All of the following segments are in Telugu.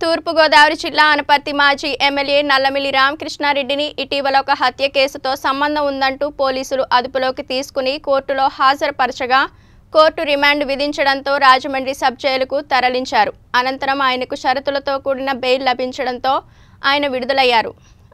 తూర్పుగోదావరి జిల్లా అనపర్తి మాజీ ఎమ్మెల్యే నల్లమిల్లి రామకృష్ణారెడ్డిని ఇటీవల ఒక హత్య కేసుతో సంబంధం ఉందంటూ పోలీసులు అదుపులోకి తీసుకుని కోర్టులో హాజరుపరచగా కోర్టు రిమాండ్ విధించడంతో రాజమండ్రి సబ్ జైలుకు తరలించారు. అనంతరం ఆయనకు షరతులతో కూడిన బెయిల్ లభించడంతో ఆయన విడుదలయ్యారు.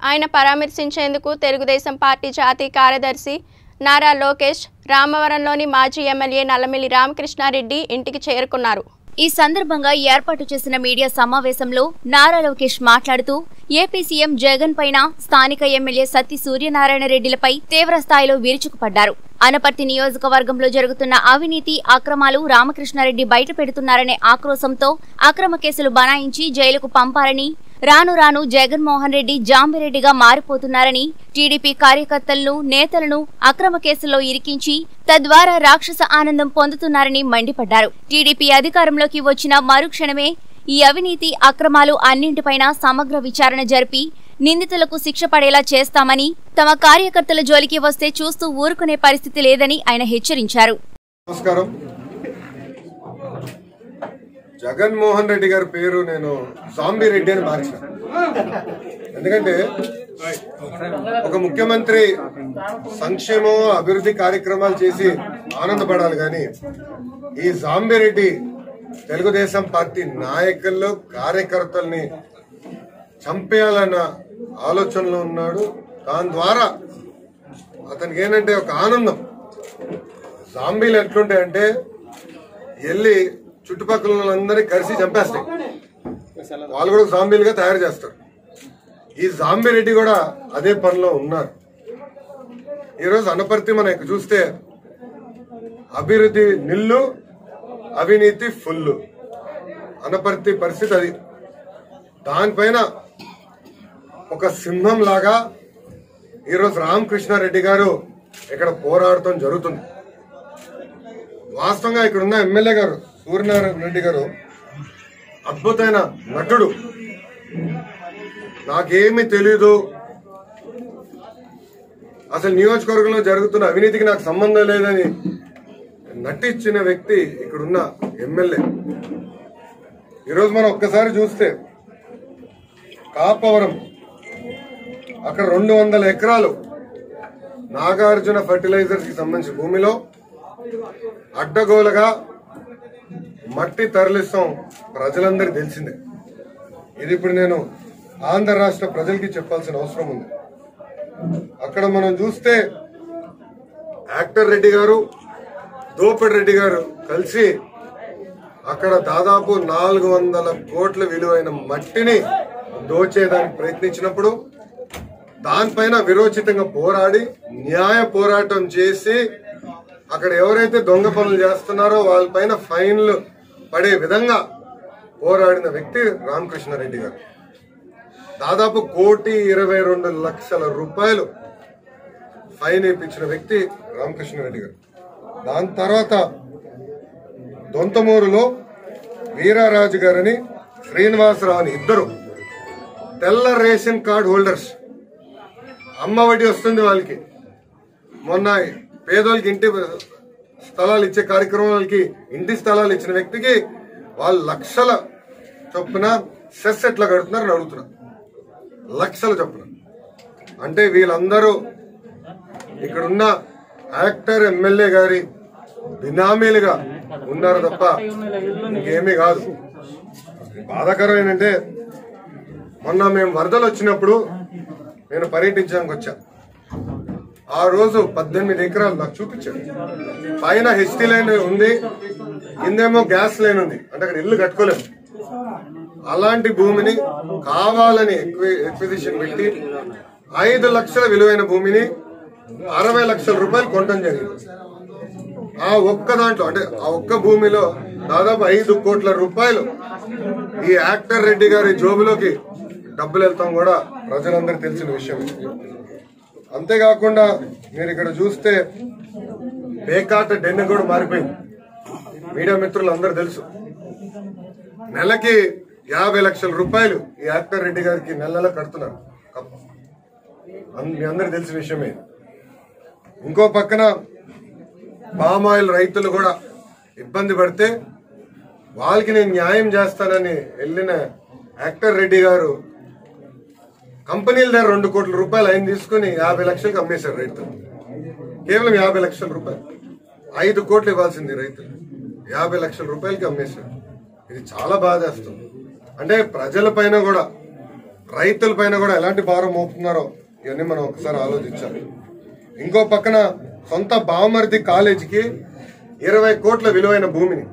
ఆయన పరామర్శించేందుకు తెలుగుదేశం పార్టీ జాతీయ కార్యదర్శి నారా లోకేష్ రామవరంలోని మాజీ ఎమ్మెల్యే నల్లమిల్లి రామకృష్ణారెడ్డి ఇంటికి చేరుకున్నారు. ఈ సందర్భంగా ఏర్పాటు చేసిన మీడియా సమావేశంలో నారా లోకేష్ మాట్లాడుతూ ఏపీ సీఎం జగన్ పైన స్థానిక ఎమ్మెల్యే సత్తి సూర్యనారాయణ రెడ్డిలపై తీవ్ర స్థాయిలో విరుచుకుపడ్డారు. అనపర్తి నియోజకవర్గంలో జరుగుతున్న అవినీతి అక్రమాలు రామకృష్ణారెడ్డి బయట పెడుతున్నారనే ఆక్రోశంతో అక్రమ కేసులు బనాయించి జైలుకు పంపారని రాను రాను జగన్మోహన్ రెడ్డి జాంబిరెడ్డిగా మారిపోతున్నారని టీడీపీ కార్యకర్తలను నేతలను అక్రమ కేసుల్లో ఇరికించి తద్వారా రాక్షస ఆనందం పొందుతున్నారని మండిపడ్డారు. టీడీపీ అధికారంలోకి వచ్చిన మరుక్షణమే ఈ అవినీతి అక్రమాలు అన్నింటిపైన సమగ్ర విచారణ జరిపి నిందితులకు శిక్ష పడేలా చేస్తామని తమ కార్యకర్తల జోలికి వస్తే చూస్తూ ఊరుకునే పరిస్థితి లేదని ఆయన హెచ్చరించారు. నమస్కారం. జగన్మోహన్ రెడ్డి గారి పేరు నేను సాంబి రెడ్డి అని మార్చిన. ఎందుకంటే ఒక ముఖ్యమంత్రి సంక్షేమం అభివృద్ధి కార్యక్రమాలు చేసి ఆనందపడాలి కానీ ఈ సాంబి రెడ్డి తెలుగుదేశం పార్టీ నాయకుల్లో కార్యకర్తల్ని చంపేయాలన్న ఆలోచనలో ఉన్నాడు. దాని ద్వారా అతనికి ఏంటంటే ఒక ఆనందం. జాంబీలు ఎట్లుంటాయంటే వెళ్ళి చుట్టుపక్కల వాళ్ళందరినీ కలిసి చంపేస్తాయి. వాళ్ళు కూడా జాంబీలుగా తయారు చేస్తారు. ఈ జాంబీ రెడ్డి కూడా అదే పనిలో ఉన్నారు. ఈరోజు అనపర్తి మనం చూస్తే అభివృద్ధి నిల్లు అవినీతి ఫుల్ అనపర్తి పరిస్థితి అది. దానిపైన ఒక సింహం లాగా ఈరోజు రామకృష్ణారెడ్డి గారు ఇక్కడ పోరాడటం జరుగుతుంది. వాస్తవంగా ఇక్కడ ఉన్న ఎమ్మెల్యే గారు సూర్యనారాయణ రెడ్డి గారు అద్భుతమైన నటుడు. నాకేమీ తెలీదు. అసలు నియోజకవర్గంలో జరుగుతున్న అవినీతికి నాకు సంబంధం లేదని నటించిన వ్యక్తి ఇక్కడున్న ఎమ్మెల్యే. ఈరోజు మనం ఒక్కసారి చూస్తే కాపవరం అక్కడ రెండు వందల ఎకరాలు నాగార్జున ఫర్టిలైజర్స్కి సంబంధించిన భూమిలో అడ్డగోలుగా మట్టి తరలిస్తాం ప్రజలందరికీ తెలిసిందే. ఇది ఇప్పుడు నేను ఆంధ్ర రాష్ట్ర ప్రజలకి చెప్పాల్సిన అవసరం ఉంది. అక్కడ మనం చూస్తే యాక్టర్ రెడ్డి గారు దోపిడి రెడ్డి గారు కలిసి అక్కడ దాదాపు నాలుగు వందల కోట్ల విలువైన మట్టిని దోచేయడానికి ప్రయత్నించినప్పుడు దానిపైన విరోచితంగా పోరాడి న్యాయ పోరాటం చేసి అక్కడ ఎవరైతే దొంగ పనులు చేస్తున్నారో వాళ్ళపైన ఫైన్లు పడే విధంగా పోరాడిన వ్యక్తి రామకృష్ణారెడ్డి గారు. దాదాపు కోటి ఇరవై రెండు లక్షల రూపాయలు ఫైన్ వేయించిన వ్యక్తి రామకృష్ణారెడ్డి గారు. దాని తర్వాత దొంతమూరులో వీరారాజు గారని శ్రీనివాసరావు అని ఇద్దరు తెల్ల రేషన్ కార్డ్ హోల్డర్స్. అమ్మ వడ్డీ వస్తుంది వాళ్ళకి. మొన్న పేదోళ్ళకి ఇంటి స్థలాలు ఇచ్చే కార్యక్రమాలకి ఇంటి స్థలాలు ఇచ్చిన వ్యక్తికి వాళ్ళు లక్షల చొప్పున సెస్ ఎట్లా కడుతున్నారని అడుగుతున్నారు. లక్షల చొప్పున. అంటే వీళ్ళందరూ ఇక్కడున్న యాక్టర్ ఎమ్మెల్యే గారి బినామీలుగా ఉన్నారు తప్ప ఇంకేమీ కాదు. బాధాకరం ఏంటంటే మొన్న మేము వరదలు వచ్చినప్పుడు నేను పర్యటించడానికి వచ్చా. ఆ రోజు పద్దెనిమిది ఎకరాలు నాకు చూపించాడు పైన హెచ్టీ లైన్ ఉంది కిందేమో గ్యాస్ లైన్ ఉంది. అంటే అక్కడ ఇల్లు కట్టుకోలేము. అలాంటి భూమిని కావాలని ఎక్విజిషన్ పెట్టి ఐదు లక్షల విలువైన భూమిని అరవై లక్షల రూపాయలు కొనడం జరిగింది. ఆ ఒక్క దాంట్లో అంటే ఆ ఒక్క భూమిలో దాదాపు ఐదు కోట్ల రూపాయలు ఈ యాక్టర్ రెడ్డి గారి జోబులోకి డబ్బులు వెళ్తాం కూడా ప్రజలందరికీ తెలిసిన విషయం అంతేకాకుండా మీరు ఇక్కడ చూస్తే బేకాట డెన్ను కూడా మారిపోయింది. మీడియా మిత్రులు అందరూ తెలుసు. నెలకి యాభై లక్షల రూపాయలు ఈ యాక్టర్ రెడ్డి గారికి నెలలో కడుతున్నారు. మీ అందరికి తెలిసిన విషయమే. ఇంకో పక్కన పామాయిల్ రైతులు కూడా ఇబ్బంది పడితే వాళ్ళకి నేను న్యాయం చేస్తానని వెళ్ళిన యాక్టర్ రెడ్డి గారు కంపెనీల దగ్గర రెండు కోట్ల రూపాయలు ఆయన తీసుకుని యాభై లక్షలకు అమ్మేశారు రైతులు కేవలం యాభై లక్షల రూపాయలు. ఐదు కోట్లు ఇవ్వాల్సింది రైతులు యాభై లక్షల రూపాయలకి అమ్మేశారు. ఇది చాలా బాధేస్తుంది అంటే ప్రజల పైన కూడా రైతుల పైన కూడా ఎలాంటి భారం మోపుతున్నారో ఇవన్నీ మనం ఒకసారి ఆలోచించాలి. ఇంకో పక్కన సొంత బావమరిది కాలేజీకి ఇరవై కోట్ల విలువైన భూమిని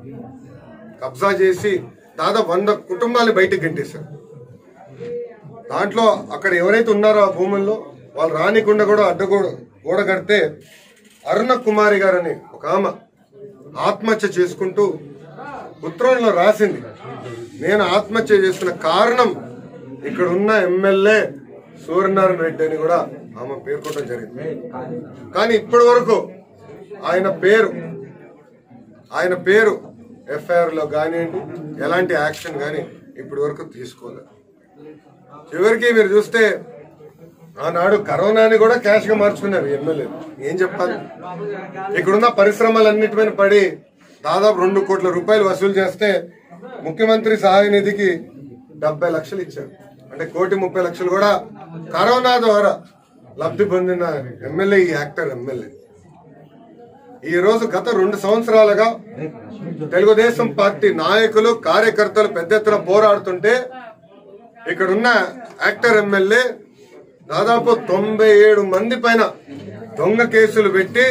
కబ్జా చేసి దాదాపు వంద కుటుంబాలు బయటకు గంటేశారు. దాంట్లో అక్కడ ఎవరైతే ఉన్నారో ఆ భూముల్లో వాళ్ళు రానికుండా కూడా అడ్డగోడ గోడ కడితే అరుణ కుమారి గారని ఒక ఆమె ఆత్మహత్య చేసుకుంటూ ఉత్తరంలో రాసింది. నేను ఆత్మహత్య చేసుకున్న కారణం ఇక్కడ ఉన్న ఎమ్మెల్యే సూర్యనారాయణ రెడ్డి అని కూడా ఆమె పేర్కొనడం జరిగింది. కానీ ఇప్పటి వరకు ఆయన పేరు ఆయన పేరు ఎఫ్ఐఆర్లో కానివ్వండి ఎలాంటి యాక్షన్ కానీ ఇప్పటి వరకు తీసుకోలేదు. చివరికి మీరు చూస్తే ఆనాడు కరోనాని కూడా క్యాష్గా మార్చుకున్నారు ఎమ్మెల్యే. ఏం చెప్పాలి? ఇక్కడున్న పరిశ్రమలన్నిటి పడి దాదాపు రెండు కోట్ల రూపాయలు వసూలు చేస్తే ముఖ్యమంత్రి సహాయ నిధికి డెబ్బై లక్షలు ఇచ్చారు. అంటే కోటి ముప్పై లక్షలు కూడా కరోనా ద్వారా లబ్ధి పొందిన ఎమ్మెల్యే ఈ యాక్టర్ ఎమ్మెల్యే. ఈ రోజు గత రెండు సంవత్సరాలుగా తెలుగుదేశం పార్టీ నాయకులు కార్యకర్తలు పెద్ద ఎత్తున పోరాడుతుంటే ఇక్కడున్న యాక్టర్ ఎమ్మెల్యే దాదాపు తొంభై ఏడు మంది పైన దొంగ కేసులు పెట్టి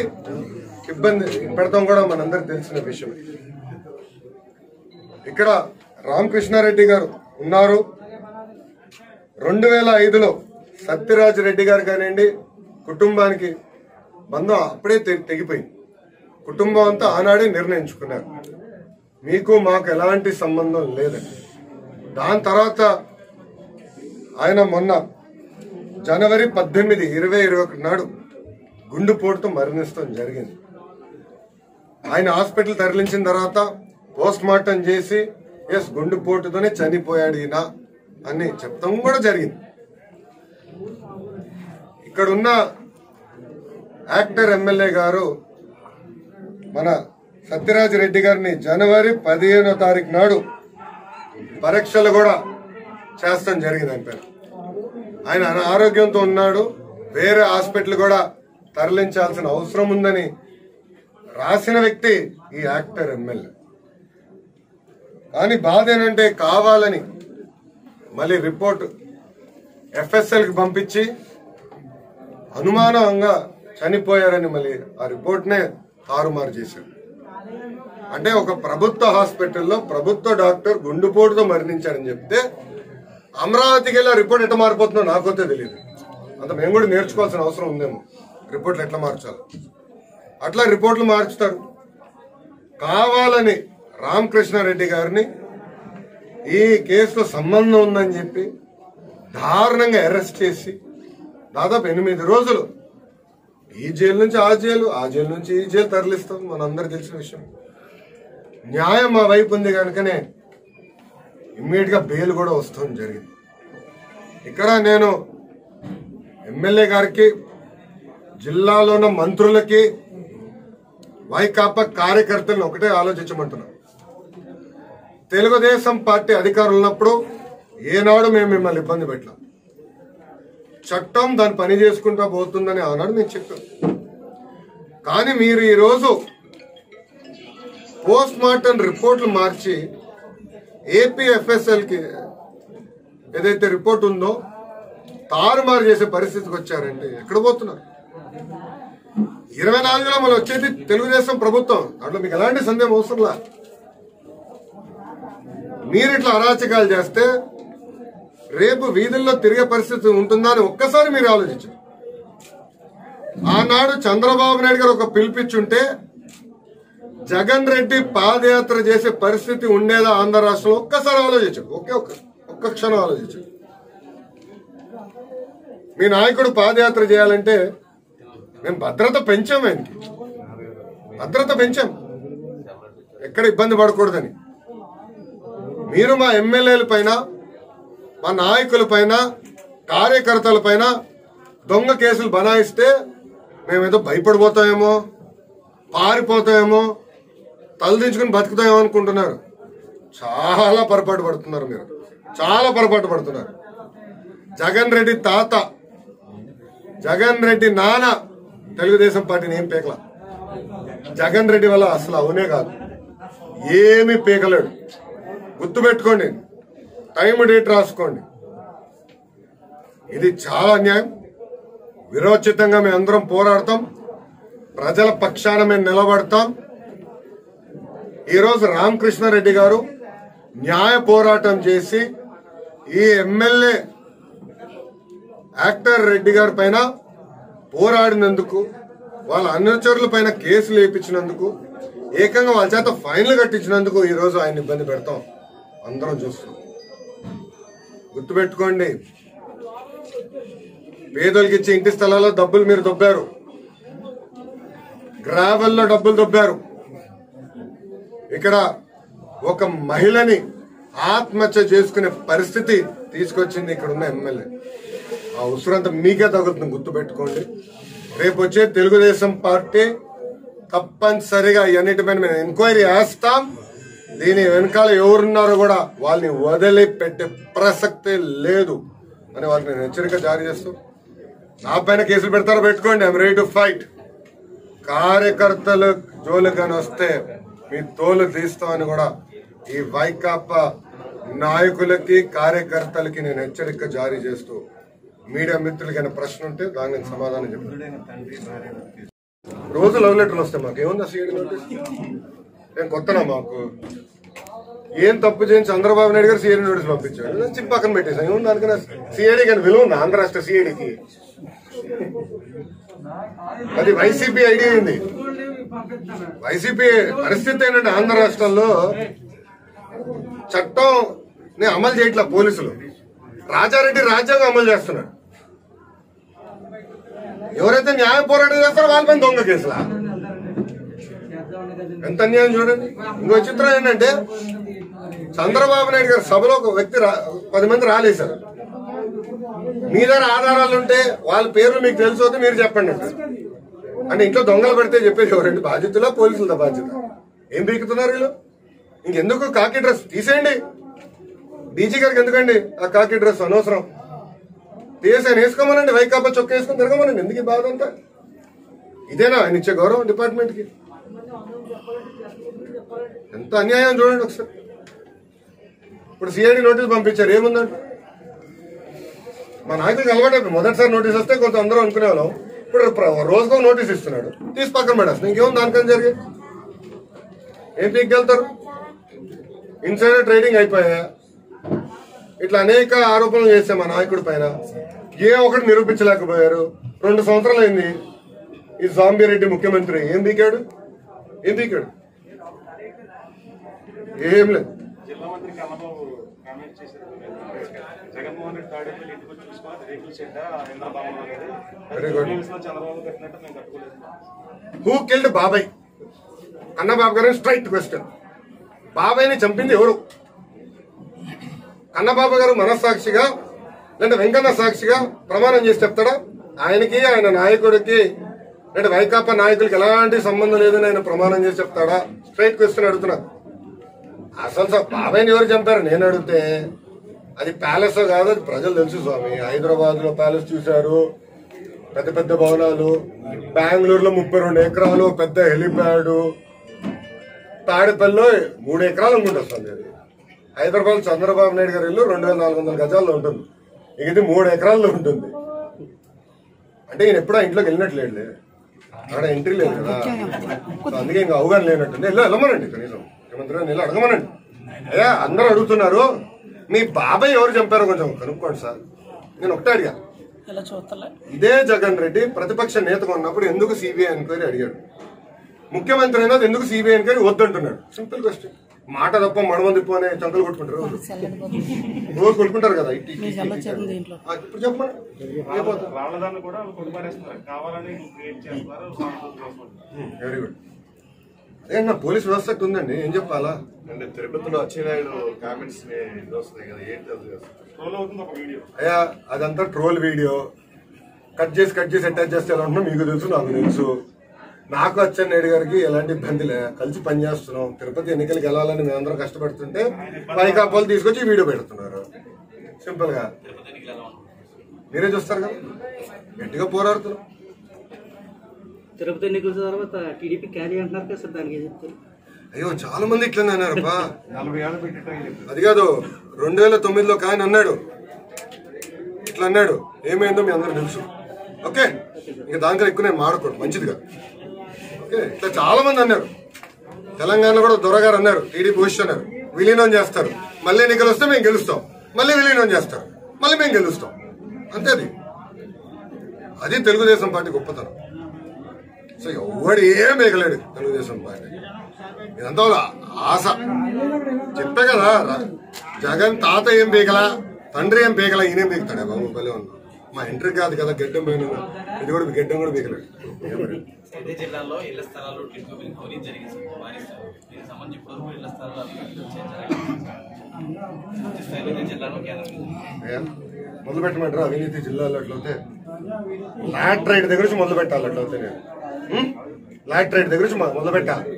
ఇబ్బంది పెడతాం కూడా మనందరికి తెలిసిన విషయం ఇక్కడ రామకృష్ణారెడ్డి గారు ఉన్నారు. రెండు వేల ఐదులో సత్యరాజ్ రెడ్డి గారు కానివ్వండి కుటుంబానికి బంధం అప్పుడే తెగిపోయింది. కుటుంబం అంతా ఆనాడే నిర్ణయించుకున్నారు. మీకు మాకు ఎలాంటి సంబంధం లేదండి. దాని తర్వాత ఆయన మొన్న జనవరి పద్దెనిమిది ఇరవై ఇరవై ఒకటి నాడు గుండెపోటుతో మరణిస్తాం జరిగింది. ఆయన హాస్పిటల్ తరలించిన తర్వాత పోస్ట్ మార్టం చేసి ఎస్ గుండెపోటుతోనే చనిపోయాడు ఈయన అని చెప్తాం కూడా జరిగింది. ఇక్కడున్న యాక్టర్ ఎమ్మెల్యే గారు మన సత్యరాజ్ రెడ్డి గారిని జనవరి పదిహేనో తారీఖు నాడు పరీక్షలు కూడా చేస్తాం జరిగింది ఆయన పేరు. ఆయన అనారోగ్యంతో ఉన్నాడు. వేరే హాస్పిటల్ కూడా తరలించాల్సిన అవసరం ఉందని రాసిన వ్యక్తి ఈ యాక్టర్ ఎమ్మెల్యే. కానీ బాధ ఏంటంటే కావాలని మళ్ళీ రిపోర్ట్ ఎఫ్ఎస్ఎల్కి పంపించి అనుమానంగా చనిపోయారని మళ్ళీ ఆ రిపోర్ట్నే తారుమారు చేశారు. అంటే ఒక ప్రభుత్వ హాస్పిటల్లో ప్రభుత్వ డాక్టర్ గుండెపోటుతో మరణించారని చెప్తే అమరావతికి వెళ్ళి రిపోర్ట్ ఎట్లా మారిపోతుందో నాకైతే తెలియదు అంత మేము కూడా నేర్చుకోవాల్సిన అవసరం ఉందేమో. రిపోర్ట్లు ఎట్లా మార్చాలి. అట్లా రిపోర్ట్లు మార్చుతారు. కావాలని రామకృష్ణారెడ్డి గారిని ఈ కేసులో సంబంధం ఉందని చెప్పి దారుణంగా అరెస్ట్ చేసి దాదాపు ఎనిమిది రోజులు ఈ జైలు నుంచి ఆ జైలు ఆ జైలు నుంచి ఈ జైలు తరలిస్తాం. మనందరికి తెలిసిన విషయం. న్యాయం మా వైపు ఉంది కనుకనే ఇమ్మీడియట్గా బెయిల్ కూడా వస్తుంది జరిగింది. ఇక్కడ నేను ఎమ్మెల్యే గారికి జిల్లాలో ఉన్న మంత్రులకి వైకాపా కార్యకర్తలను ఒకటే ఆలోచించమంటున్నాను తెలుగుదేశం పార్టీ అధికారులు ఉన్నప్పుడు ఏనాడు మేము మిమ్మల్ని ఇబ్బంది పెట్టాం చట్టం దాన్ని పని చేసుకుంటా పోతుందని ఆనాడు మేము చెప్పాం కానీ మీరు ఈరోజు పోస్ట్ మార్టం రిపోర్ట్లు మార్చి ఏపీఎఫ్ఎస్ఎల్కి ఏదైతే రిపోర్ట్ ఉందో తారుమారు చేసే పరిస్థితికి వచ్చారంటే ఎక్కడ పోతున్నారు? ఇరవై నాలుగులో మన వచ్చేది తెలుగుదేశం ప్రభుత్వం. దాంట్లో మీకు ఎలాంటి సందేహం అవసరంలా మీరు ఇట్లా అరాచకాలు చేస్తే రేపు వీధుల్లో తిరిగే పరిస్థితి ఉంటుందా అని ఒక్కసారి మీరు ఆలోచించారు ఆనాడు చంద్రబాబు నాయుడు గారు ఒక పిలిపించుంటే జగన్ రెడ్డి పాదయాత్ర చేసే పరిస్థితి ఉండేదా ఆంధ్ర రాష్ట్రంలో? ఒక్కసారి ఆలోచించండి. ఒకే ఒక్క ఒక్క క్షణం ఆలోచించండి. మీ నాయకుడు పాదయాత్ర చేయాలంటే మేము భద్రత పెంచాం ఆయనకి. భద్రత పెంచాం. ఎక్కడ ఇబ్బంది పడకూడదని. మీరు మా ఎమ్మెల్యేల పైన మా నాయకుల పైన కార్యకర్తల పైన దొంగ కేసులు బనాయిస్తే మేమేదో భయపడిపోతామేమో పారిపోతామేమో తలదించుకుని బతుకుతామనుకుంటున్నారు చాలా పొరపాటు పడుతున్నారు మీరు. చాలా పొరపాటు పడుతున్నారు. జగన్ రెడ్డి తాత జగన్ రెడ్డి నాన్న తెలుగుదేశం పార్టీని ఏం పీకల? జగన్ రెడ్డి వల్ల అసలు అవునే కాదు. ఏమి పీకలేడు. గుర్తుపెట్టుకోండి. టైం డేట్ రాసుకోండి. ఇది చాలా అన్యాయం. విరోచితంగా మేము అందరం పోరాడతాం. ప్రజల పక్షాన మేము నిలబడతాం. ఈరోజు రామకృష్ణారెడ్డి గారు న్యాయ పోరాటం చేసి ఈ ఎమ్మెల్యే యాక్టర్ రెడ్డి గారి పైన పోరాడినందుకు వాళ్ళ అనుచరుల పైన కేసులు వేయించినందుకు ఏకంగా వాళ్ళ చేత ఫైన్లు కట్టించినందుకు ఈరోజు ఆయన ఇబ్బంది పెడతాం. అందరం చూస్తాం గుర్తుపెట్టుకోండి పేదోళ్ళకి ఇచ్చే ఇంటి స్థలాల్లో డబ్బులు మీరు దొబ్బారు. గ్రావెల్లో డబ్బులు దొబ్బారు. ఇక్కడ ఒక మహిళని ఆత్మహత్య చేసుకునే పరిస్థితి తీసుకొచ్చింది ఇక్కడ ఉన్న ఎమ్మెల్యే. ఆ ఉసురంతా మీకే తగులుతుంది గుర్తుపెట్టుకోండి. రేపు వచ్చే తెలుగుదేశం పార్టీ తప్పనిసరిగా ఇవన్నిటిపైన మేము ఎంక్వైరీ వేస్తాం దీని వెనకాల ఎవరున్నారో కూడా వాళ్ళని వదిలి పెట్టే ప్రసక్తే లేదు అని వాళ్ళకి నేను హెచ్చరిక జారీ చేస్తూ నా పైన కేసులు పెడతారో పెట్టుకోండి. ఐమ్ రెడీ టు ఫైట్ కార్యకర్తలు జోలికని వస్తే మీ తోలు తీస్తామని కూడా ఈ వైకాపా నాయకులకి కార్యకర్తలకి నేను హెచ్చరిక జారీ చేస్తూ మీడియా మిత్రులకి అయినా ప్రశ్న ఉంటే దాన్ని నేను సమాధానం చెప్తాను. రోజు లవ్ లెటర్లు వస్తాయి మాకు. ఏముంది సీడీ నోటీస్? నేను కొత్తనా మాకు? ఏం తప్పు చేయించి చంద్రబాబు నాయుడు గారు సీఐడి నోటీస్ పంపించాడు చిప్ పక్కన పెట్టేసాను ఏముంది అందుకని సీఐడి కానీ విలువ ఉంది? ఆంధ్ర రాష్ట్ర సీఐడికి అది వైసీపీ ఐడియా అండి వైసీపీ పరిస్థితి ఏంటంటే ఆంధ్ర రాష్ట్రంలో చట్టం అమలు చేయట్లా పోలీసులు. రాజారెడ్డి రాజ్యాంగం అమలు చేస్తున్నాడు. ఎవరైతే న్యాయ పోరాటం చేస్తారో వాళ్ళ దొంగ కేసులా? ఎంత అన్యాయం చూడండి. ఇంకో చిత్రం ఏంటంటే చంద్రబాబు నాయుడు గారి సభలో ఒక వ్యక్తి పది మంది రాలేశారు. మీ దగ్గర ఆధారాలు ఉంటే వాళ్ళ పేర్లు మీకు తెలుసు మీరు చెప్పండి. అంటే ఇంట్లో దొంగలు పడితే చెప్పేది ఎవరండి? బాధ్యతలా పోలీసులతో బాధ్యత ఏం పీకుతున్నారు వీళ్ళు? ఇంకెందుకు కాకి డ్రెస్ తీసేయండి. డీజీ గారికి ఎందుకండి ఆ కాకి డ్రెస్ అనవసరం? తీసి ఆయన వేసుకోమనండి వైకాపా చొక్క వేసుకొని తిరగమనండి. ఎందుకు ఈ బాధ అంతా? ఇదేనా? ఆయన ఇచ్చే గౌరవం డిపార్ట్మెంట్కి. ఎంత అన్యాయం చూడండి ఒకసారి. ఇప్పుడు సిఐడి నోటీస్ పంపించారు. ఏముందండి? మా నాయకుడికి అలవాటు మొదటిసారి నోటీస్ వస్తే కొంత అందరూ అనుకునే వాళ్ళం ఇప్పుడు రోజుకో నోటీస్ ఇస్తున్నాడు. తీసి పక్కన పడేస్తాను ఇంకేముంది దానికని జరిగి? ఏం పీక్కెళ్తారు? ఇన్సైడర్ ట్రేడింగ్ అయిపోయా? ఇట్లా అనేక ఆరోపణలు చేసే మా నాయకుడి పైన. ఏ ఒకటి నిరూపించలేకపోయారు. రెండు సంవత్సరాలు అయింది. ఈ జాంబీ రెడ్డి ముఖ్యమంత్రి ఏం పీకాడు? ఏం పీకాడు? ఏం లేదు జిల్లా మంత్రి కన్నబాబు కామెంట్ చేశారు జగన్మోహన్ రెడ్డి తాడేపల్లి ఇంటికి వచ్చి చూసుకోవాలి రేకుల షెడ్ ఇంద్రబాబు అనేది Very good. నిమిషంలో చంద్రబాబు కట్టినట్టు మేము కట్టుకోలేదు. హూ కిల్డ్ బాబాయ్? కన్నబాబు గారి స్ట్రైట్ క్వశ్చన్ బాబాయ్ని చంపింది ఎవరు? కన్నబాబు గారు మనస్సాక్షిగా లేదా వెంకన్న సాక్షిగా ప్రమాణం చేసి చెప్తాడా? ఆయనకి ఆయన నాయకుడికి లేదా వైకాపా నాయకులకి ఎలాంటి సంబంధం లేదని ఆయన ప్రమాణం చేసి చెప్తాడా? స్ట్రైట్ క్వశ్చన్ అడుగుతున్నా. అసలు సార్ బాబాయ్ని ఎవరు చంపారు? నేను అడిగితే అది ప్యాలెస్ కాదు అది ప్రజలు తెలుసు స్వామి. హైదరాబాద్లో ప్యాలెస్ చూశారు. పెద్ద పెద్ద భవనాలు. బెంగళూరులో ముప్పై రెండు ఎకరాలు పెద్ద హెలిప్యాడ్. తాడేపల్లిలో మూడు ఎకరాలు అనుకుంటా స్వామి అది. హైదరాబాద్ చంద్రబాబు నాయుడు గారి ఇల్లు రెండు వేల నాలుగు వందల గజాల్లో ఉంటుంది. ఇక ఇది మూడు ఎకరాల్లో ఉంటుంది. అంటే ఈయన ఎప్పుడూ ఆ ఇంట్లోకి వెళ్ళినట్లేదులే అక్కడ ఎంట్రీ లేదు కదా. అందుకే ఇంకా అవగాహన లేనట్టుంది. వెళ్ళి వెళ్ళమనండి కనీసం. ముఖ్యమంత్రి గారిని వెళ్ళి అడగమనండి. అయ్యా అందరూ అడుగుతున్నారు. మీ బాబాయ్ ఎవరు చంపారో కొంచెం కనుక్కోండి సార్. నేను ఒకటే అడిగా. ఇదే జగన్ రెడ్డి ప్రతిపక్ష నేతగా ఉన్నప్పుడు ఎందుకు సిబిఐ ఎంక్వైరీ అడిగాడు. ముఖ్యమంత్రి అయినా ఎందుకు సిబిఐ ఎంక్వైరీ వద్దంటున్నాడు. సింపుల్ క్వశ్చన్ మాట తప్ప మడమ తిప్పు అనే చంకలు కొట్టుకుంటారు రోజు. కొట్టుకుంటారు. కదా ఇప్పుడు చెప్పండి. వెరీ గుడ్ నా పోలీస్ వ్యవస్థ ఉందండి. ఏం చెప్పాలా? అంటే తిరుపతిలో అచ్చెన్నాయుడు కామెంట్స్ వస్తున్నాయి కదా ఏంటి అయ్యా అదంతా ట్రోల్ వీడియో. కట్ చేసి కట్ చేసి అటాచ్ చేస్తే ఎలా ఉంటుందో మీకు తెలుసు నాకు తెలుసు. నాకు అచ్చెన్నాయుడు గారికి ఎలాంటి ఇబ్బంది లే. కలిసి పనిచేస్తున్నాం తిరుపతి ఎన్నికలకు వెళ్ళాలని మేమందరం కష్టపడుతుంటే పైకాపాలు తీసుకొచ్చి వీడియో పెడుతున్నారు. సింపుల్గా. మీరే చూస్తారు కదా. గట్టిగా పోరాడుతున్నాం. తిరుపతి ఎన్నికల తర్వాత టీడీపీ క్యారీ అంటున్నారు కదా సార్ దానికి చెప్తారు? అయ్యో చాలా మంది ఇట్లనే చేశారు. అది కాదు రెండు వేల తొమ్మిదిలో ఒక ఆయన అన్నాడు. ఇట్లా అన్నాడు. ఏమైందో మీ అందరూ తెలుసు. ఓకే? ఇక దానికన్నా ఎక్కువ నేను మాడకూడదు. మంచిది కాదు ఓకే? ఇట్లా చాలా మంది అన్నారు. తెలంగాణలో కూడా దొరగారు అన్నారు. టీడీపీ పొజిషన్ అన్నారు. విలీనం చేస్తారు. మళ్ళీ ఎన్నికలు వస్తే మేము గెలుస్తాం. మళ్ళీ విలీనం చేస్తారు. మళ్ళీ మేము గెలుస్తాం. అంతే అది. అది తెలుగుదేశం పార్టీ గొప్పతనం. సో ఎవడు ఏం మిగలేడు తెలుగుదేశం పార్టీ. ఇదంతా ఆశ. చెప్పే కదా జగన్ తాత ఏం పీకలా తండ్రి ఏం పీకలా ఈయనేం పీకుతాడే బాబు? భలే ఉన్నా మా ఎంట్రీ కాదు కదా గడ్డం పైన ఇది కూడా గడ్డం కూడా పీకలేడు జిల్లాలో ఇళ్ళ స్థలాలు? మొదలు పెట్టమంటారా అవినీతి జిల్లాలో అట్లయితే? లాట్ రైడ్ దగ్గర నుంచి మొదలు పెట్టాలి అట్లయితే నేను? లాటరేట్ దగ్గర నుంచి మొదలు పెట్టాలి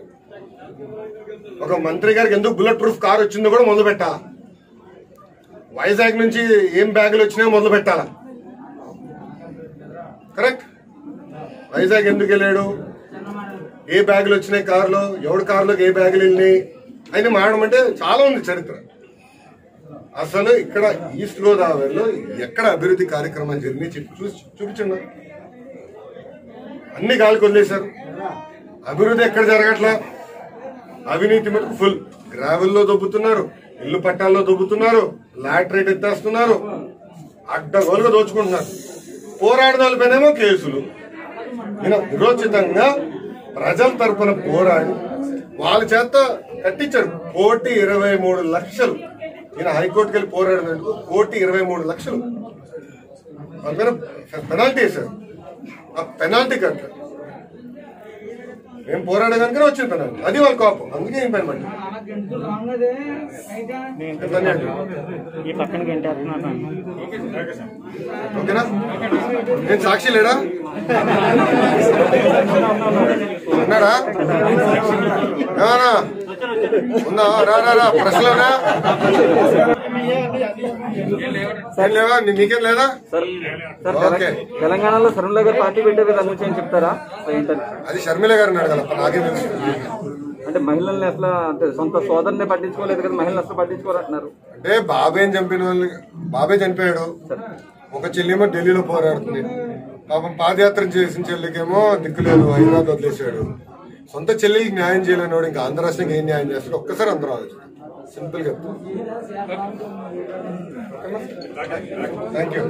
ఒక మంత్రి గారికి ఎందుకు బుల్లెట్ ప్రూఫ్ కార్ వచ్చిందో కూడా మొదలు పెట్టాలా వైజాగ్ నుంచి ఏం బ్యాగులు వచ్చినాయో మొదలు పెట్టాలా కరెక్ట్? వైజాగ్ ఎందుకు వెళ్ళాడు? ఏ బ్యాగులు వచ్చినాయి కారులో? ఎవడు కారులోకి ఏ బ్యాగులు వెళ్ళినాయి? అయితే మాడడం అంటే చాలా ఉంది చరిత్ర. అసలు ఇక్కడ ఈస్ట్ గోదావరిలో ఎక్కడ అభివృద్ధి కార్యక్రమాలు జరిగినాయి చూసి చూపించండి. అన్ని గాలి వదిలేశారు అభివృద్ధి ఎక్కడ జరగట్లా? అవినీతి మటుకు ఫుల్ గ్రావెల్లో దొబ్బుతున్నారు ఇల్లు పట్టాల్లో దొబ్బుతున్నారు లాటరేట్ ఎత్తేస్తున్నారు అడ్డగోలుగా దోచుకుంటున్నారు. పోరాడదాలపైనేమో కేసులు. ఈయన విరోచితంగా ప్రజల తరపున పోరాడి వాళ్ళ చేత కట్టించారు. కోటి ఇరవై మూడు లక్షలు. ఈయన హైకోర్టుకి వెళ్ళి పోరాడినందుకు కోటి ఇరవై మూడు లక్షలు. వాళ్ళ మీద పెనాల్టీ వేశారు. పెనాల్టీ కట్టారు మేము పోరాడే కనుక వచ్చింది పెనాల్టీ అది వాళ్ళ కోపం. అందుకే ఏం పని ఓకేనా? నేను సాక్షి లేడా? ఉన్నాడా? ఏమన్నా? ఉందా? రా రా రా. ప్రశ్నలోనా లేవా? నీకేం లేదా? Sir sir okay. తెలంగాణలో సరుణ్ గారు పార్టీ పెట్టేది దాని గురించి ఏం చెప్తారా? అది షర్మిల గారు అంటే మహిళల్ని అసలు అంటే సొంత సోదరుని పట్టించుకోలేదు కదా మహిళలు అసలు పట్టించుకోరంటున్నారు. అంటే బాబాయ్ చంపిన వాళ్ళు బాబాయ్ చనిపోయాడు. ఒక చెల్లిమో ఢిల్లీలో పోరాడుతుంది. పాపం పాదయాత్ర చేసిన చెల్లికేమో దిక్కులేదు హైదరాబాద్ వదిలేశాడు. సొంత చెల్లికి న్యాయం చేయలేని వాడు ఇంకా ఆంధ్ర రాష్ట్రానికి ఏం న్యాయం చేస్తాడు? ఒక్కసారి అందరూ ఆలోచన సింపుల్గా థ్యాంక్ యూ